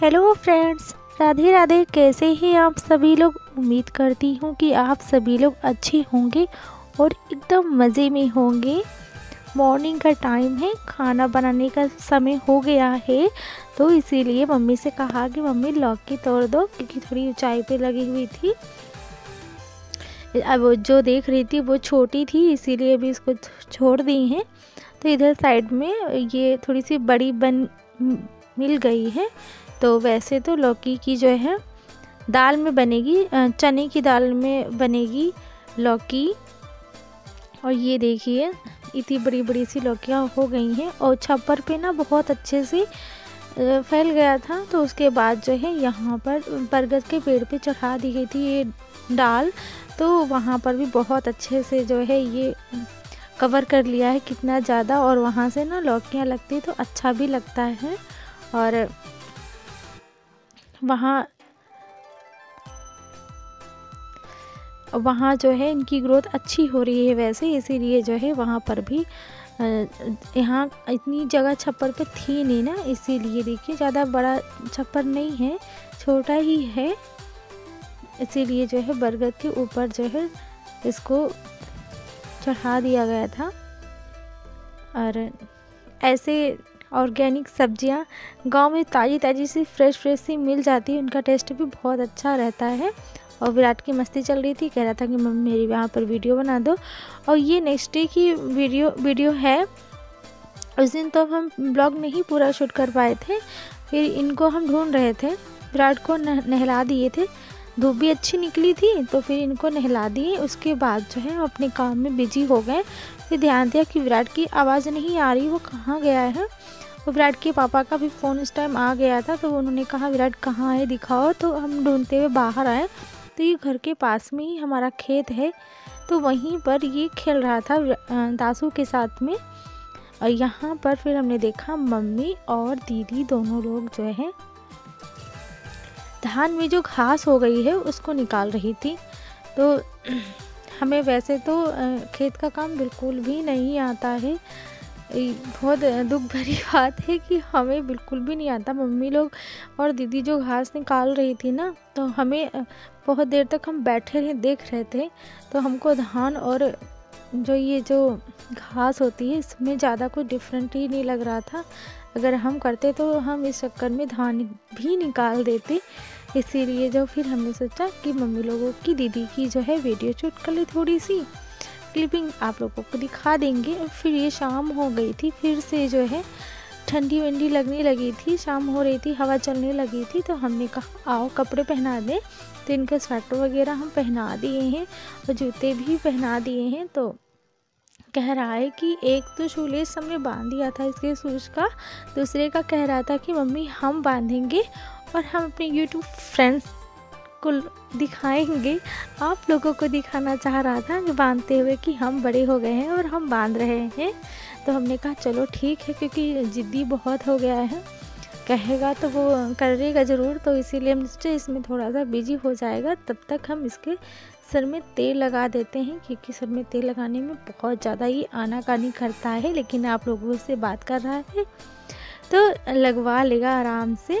Hello friends Radhe Radhe, कैसे हैं आप सभी लोग? उम्मीद करती हूँ कि आप सभी लोग अच्छे होंगे और एकदम मज़े में होंगे। मॉर्निंग का टाइम है, खाना बनाने का समय हो गया है तो इसीलिए मम्मी से कहा कि मम्मी लौकी तोड़ दो, क्योंकि थोड़ी ऊंचाई पे लगी हुई थी। अब जो देख रही थी, वो छोटी थी, इसीलिए भी इसको छोड़ दी हैं। तो इधर साइड में ये थोड़ी सी बड़ी बन, मिल गई है। तो वैसे तो लौकी की जो है, दाल में बनेगी चने की दाल में बनेगी लौकी। और ये देखिए, इतनी बड़ी बड़ी सी लौकियाँ हो गई हैं और छप्पर पे ना बहुत अच्छे से फैल गया था। तो उसके बाद जो है, यहाँ पर बरगद के पेड़ पे चढ़ा दी गई थी ये डाल तो वहाँ पर भी बहुत अच्छे से जो है, ये कवर कर लिया है कितना ज़्यादा। और वहाँ से ना लौकियाँ लगती तो अच्छा भी लगता है। और वहाँ वहाँ जो है इनकी ग्रोथ अच्छी हो रही है वैसे, इसीलिए जो है वहाँ पर भी यहाँ इतनी जगह छप्पर पे थी नहीं ना, इसीलिए देखिए ज़्यादा बड़ा छप्पर नहीं है, छोटा ही है। इसीलिए जो है बरगद के ऊपर जो है इसको चढ़ा दिया गया था। और ऐसे ऑर्गेनिक सब्ज़ियाँ। गाँव में ताज़ी ताज़ी सी फ्रेश फ्रेश सी मिल जाती है। उनका टेस्ट भी बहुत अच्छा रहता है। और विराट की मस्ती चल रही थी। कह रहा था कि, मम्मी, मेरी यहाँ पर वीडियो बना दो। और ये नेक्स्ट डे की वीडियो वीडियो है। उस दिन तो हम ब्लॉग नहीं पूरा शूट कर पाए थे। फिर इनको हम ढूंढ रहे थे। विराट को नहला दिए थे। धूप भी अच्छी निकली थी तो फिर इनको नहला दिए। उसके बाद जो है, अपने काम में बिज़ी हो गए। फिर ध्यान दिया कि विराट की आवाज़ नहीं आ रही, वो कहाँ गया है? तो विराट के पापा का भी फ़ोन इस टाइम आ गया था तो उन्होंने कहा, विराट, कहाँ है? दिखाओ। तो हम ढूंढते हुए बाहर आए। तो ये घर के पास में ही हमारा खेत है। तो वहीं पर ये खेल रहा था दासू के साथ में। और यहाँ पर फिर हमने देखा, मम्मी और दीदी दोनों लोग जो है धान में जो घास हो गई है, उसको निकाल रही थी। तो हमें वैसे तो खेत का काम बिल्कुल भी नहीं आता है। बहुत दुख भरी बात है कि हमें बिल्कुल भी नहीं आता। मम्मी लोग और दीदी जो घास निकाल रही थी ना तो हमें बहुत देर तक हम बैठे रहे, देख रहे थे। तो हमको धान और जो ये जो घास होती है, इसमें ज़्यादा कुछ डिफरेंट ही नहीं लग रहा था। अगर हम करते तो हम इस चक्कर में धान भी निकाल देते। इसीलिए जो फिर हमने सोचा कि मम्मी लोगों की दीदी की जो है वीडियो शूट कर ली थोड़ी सी। क्लिपिंग आप लोगों को दिखा देंगे। और फिर ये शाम हो गई थी, फिर से जो है ठंडी वंडी लगने लगी थी, शाम हो रही थी, हवा चलने लगी थी तो हमने कहा, आओ कपड़े पहना दें। तो इनके स्वेटर वगैरह हम पहना दिए हैं और जूते भी पहना दिए हैं तो कह रहा है कि एक तो शूलेस हमने बाँध दिया था इसके शूज़ का, दूसरे का कह रहा था कि मम्मी हम बांधेंगे और हम अपने यूट्यूब फ्रेंड्स को दिखाएँगे। आप लोगों को दिखाना चाह रहा था कि बांधते हुए कि हम बड़े हो गए हैं और हम बाँध रहे हैं। तो हमने कहा, चलो ठीक है, क्योंकि ज़िद्दी बहुत हो गया है। कहेगा तो वो करेगा ज़रूर तो इसीलिए सोचे इसमें थोड़ा सा बिज़ी हो जाएगा। तब तक हम इसके सर में तेल लगा देते हैं, क्योंकि सर में तेल लगाने में बहुत ज़्यादा ही आनाकानी करता है, लेकिन आप लोगों से बात कर रहा है तो लगवा लेगा आराम से।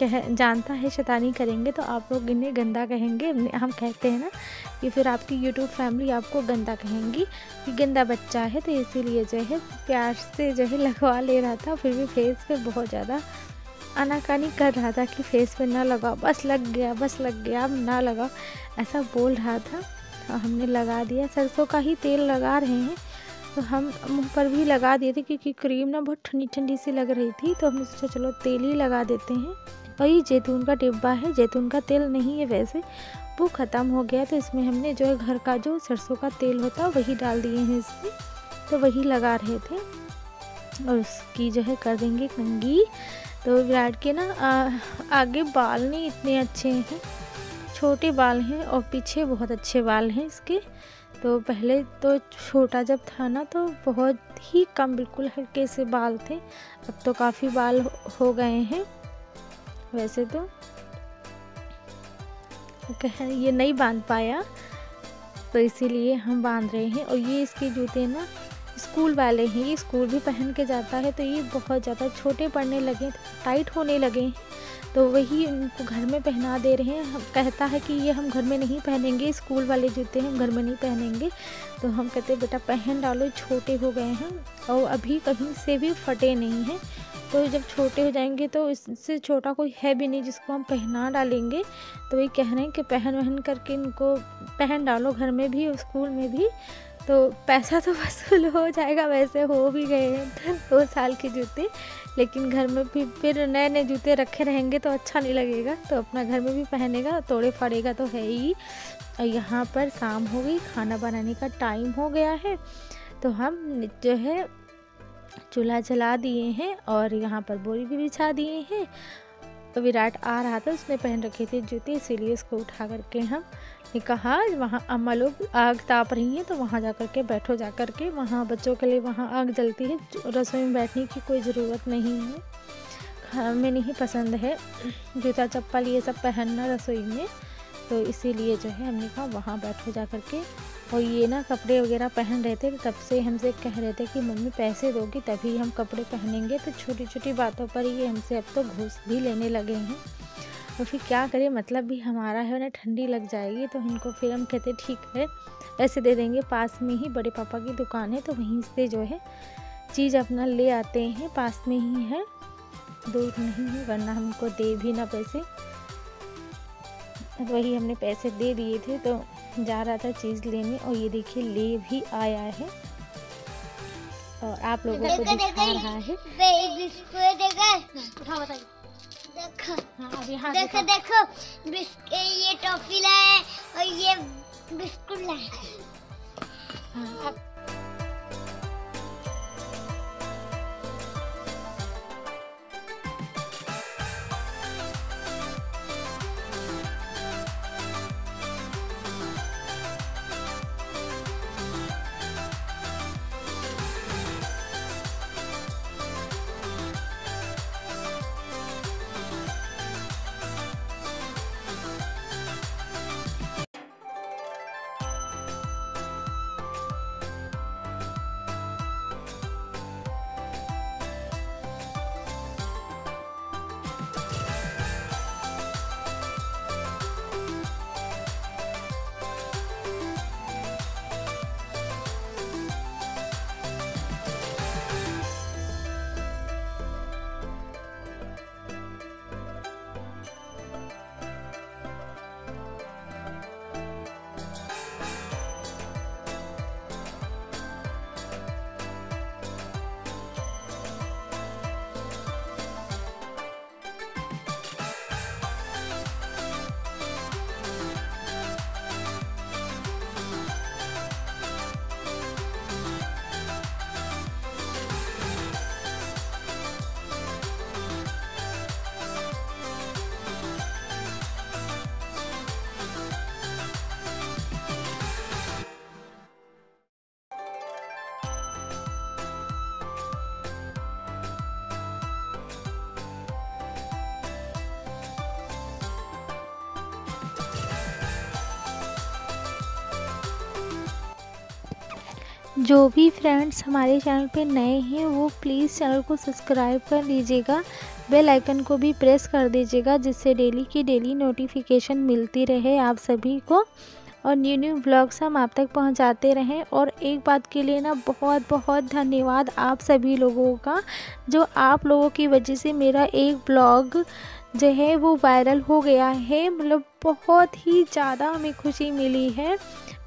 कह, जानता है, शैतानी करेंगे तो आप लोग इन्हें गंदा कहेंगे। हम कहते हैं ना कि फिर आपकी यूट्यूब फैमिली आपको गंदा कहेंगी कि गंदा बच्चा है तो इसीलिए जो है प्यार से जो है लगवा ले रहा था, फिर भी फेस पे बहुत ज़्यादा आनाकानी कर रहा था कि फेस पे ना लगाओ। बस लग गया, बस लग गया, अब ना लगाओ। ऐसा बोल रहा था। और हमने लगा दिया। सरसों का ही तेल लगा रहे हैं। तो हम मुँह पर भी लगा दिए थे क्योंकि क्रीम ना बहुत ठंडी ठंडी सी लग रही थी। तो हमने सोचा, चलो, तेल ही लगा देते हैं। वही जैतून का डिब्बा है। जैतून का तेल नहीं है वैसे। वो ख़त्म हो गया। तो इसमें हमने जो है घर का जो सरसों का तेल होता वही डाल दिए हैं इसमें। तो वही लगा रहे थे। और उसकी जो है कर देंगे कंगी तो विराट के ना आ, आगे बाल नहीं इतने अच्छे हैं। छोटे बाल हैं और पीछे बहुत अच्छे बाल हैं इसके। तो पहले तो छोटा जब था ना तो बहुत ही कम बिल्कुल हल्के से बाल थे। अब तो काफ़ी बाल हो गए हैं। वैसे तो कह ये नहीं बाँध पाया। तो इसीलिए हम बाँध रहे हैं। और ये इसके जूते ना स्कूल वाले हैं ये स्कूल भी पहन के जाता है तो ये बहुत ज़्यादा छोटे पड़ने लगे, टाइट होने लगे। तो वही उनको घर में पहना दे रहे हैं। कहता है कि ये हम घर में नहीं पहनेंगे, स्कूल वाले जूते हम घर में नहीं पहनेंगे। तो हम कहते हैं, बेटा, पहन डालो छोटे हो गए हैं और अभी कहीं से भी फटे नहीं हैं। तो जब छोटे हो जाएँगे तो इससे छोटा कोई है भी नहीं जिसको हम पहना डालेंगे। तो वही कह रहे हैं कि पहन वहन करके इनको पहन डालो, घर में भी और स्कूल में भी। तो पैसा तो वसूल हो जाएगा, वैसे हो भी गए हैं। दो साल के जूते, लेकिन घर में भी फिर नए नए जूते रखे रहेंगे तो अच्छा नहीं लगेगा। तो अपना घर में भी पहनेगा, तोड़े फाड़ेगा तो है ही। और यहाँ पर शाम हो गई, खाना बनाने का टाइम हो गया है। तो हम जो है, चूल्हा जला दिए हैं और यहाँ पर बोरी भी बिछा दिए हैं। तो विराट आ रहा था, उसने पहन रखे थे जूते, इसीलिए उसको उठा करके हम ने कहा, वहाँ अम्मा लोग आग ताप रही हैं तो वहाँ जा कर के बैठो, जा कर के वहाँ बच्चों के लिए वहाँ आग जलती है, रसोई में बैठने की कोई ज़रूरत नहीं है। हमें नहीं पसंद है जूता, चप्पल, ये सब पहनना रसोई में। तो इसीलिए जो है हमने कहा, वहाँ बैठो, जा कर के और ये ना कपड़े वगैरह पहन रहे थे तब से हमसे कह रहे थे कि, मम्मी, पैसे दोगी, तभी हम कपड़े पहनेंगे। तो छोटी छोटी बातों पर ये हमसे अब तो घूस भी लेने लगे हैं। और फिर क्या करें मतलब भी हमारा है ना, ठंडी लग जाएगी तो इनको फिर हम कहते, ठीक है ऐसे दे देंगे, पास में ही बड़े पापा की दुकान है तो वहीं से जो है, चीज़ अपना ले आते हैं, पास में ही है, दूर नहीं है, वरना हमको दे भी ना पैसे। तो वही हमने पैसे दे दिए थे तो जा रहा था चीज़ लेने और ये देखिए ले भी आया है। और आप लोगों को दिखा रहा है। देखो हाँ, देखो। देखो ये टॉफी लाए और ये बिस्कुट लाए हाँ, जो भी फ्रेंड्स हमारे चैनल पे नए हैं, वो प्लीज़ चैनल को सब्सक्राइब कर लीजिएगा बेल आइकन को भी प्रेस कर दीजिएगा, जिससे डेली की डेली नोटिफिकेशन मिलती रहे आप सभी को। और न्यू न्यू ब्लॉग्स हम आप तक पहुंचाते रहें। और एक बात के लिए ना, बहुत बहुत धन्यवाद आप सभी लोगों का, जो आप लोगों की वजह से मेरा एक ब्लॉग जो है वो वायरल हो गया है। मतलब बहुत ही ज़्यादा हमें खुशी मिली है।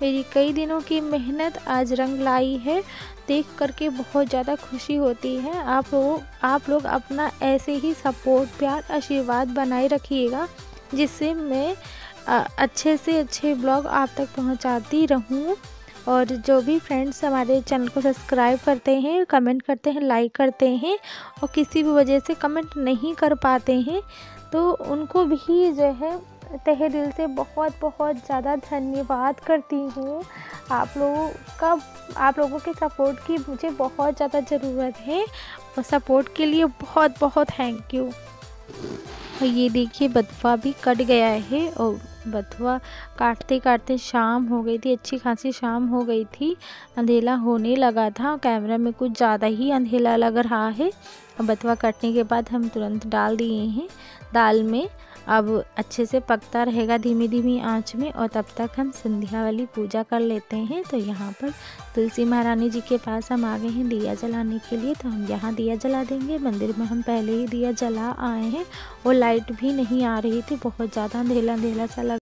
मेरी कई दिनों की मेहनत आज रंग लाई है। देख करके बहुत ज़्यादा खुशी होती है। आप लोग आप लोग अपना ऐसे ही सपोर्ट प्यार, आशीर्वाद बनाए रखिएगा, जिससे मैं अच्छे से अच्छे ब्लॉग आप तक पहुंचाती रहूँ। और जो भी फ्रेंड्स हमारे चैनल को सब्सक्राइब करते हैं कमेंट करते हैं लाइक करते हैं और किसी भी वजह से कमेंट नहीं कर पाते हैं तो उनको भी जो है तहे दिल से बहुत बहुत ज़्यादा धन्यवाद करती हूँ। आप लोगों का, आप लोगों के सपोर्ट की मुझे बहुत ज़्यादा ज़रूरत है और सपोर्ट के लिए बहुत बहुत थैंक यू और ये देखिए बदफा भी कट गया है और बथुआ काटते काटते शाम हो गई थी, अच्छी खासी शाम हो गई थी। अंधेला होने लगा था कैमरा में कुछ ज़्यादा ही अंधेला लग रहा है। बथुआ काटने के बाद हम तुरंत डाल दिए हैं। दाल में अब अच्छे से पकता रहेगा धीमी धीमी आँच में और तब तक हम संध्या वाली पूजा कर लेते हैं। तो यहाँ पर तुलसी महारानी जी के पास हम आ गए हैं दिया जलाने के लिए। तो हम यहाँ दिया जला देंगे। मंदिर में हम पहले ही दिया जला आए हैं और लाइट भी नहीं आ रही थी, बहुत ज़्यादा अंधेला अंधेला सा लग